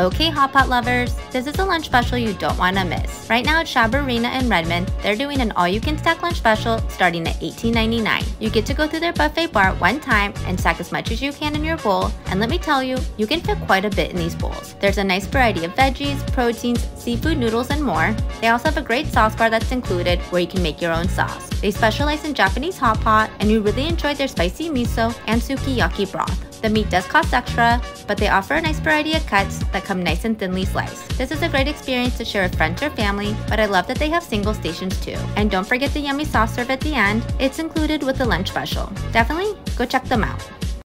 Okay, Hot Pot lovers, this is a lunch special you don't want to miss. Right now at Shabarina in Redmond, they're doing an all-you-can-stack lunch special starting at $18.99. You get to go through their buffet bar one time and stack as much as you can in your bowl, and let me tell you, you can fit quite a bit in these bowls. There's a nice variety of veggies, proteins, seafood noodles, and more. They also have a great sauce bar that's included where you can make your own sauce. They specialize in Japanese hot pot, and we really enjoyed their spicy miso and sukiyaki broth. The meat does cost extra, but they offer a nice variety of cuts that come nice and thinly sliced. This is a great experience to share with friends or family, but I love that they have single stations too. And don't forget the yummy soft serve at the end, it's included with the lunch special. Definitely go check them out.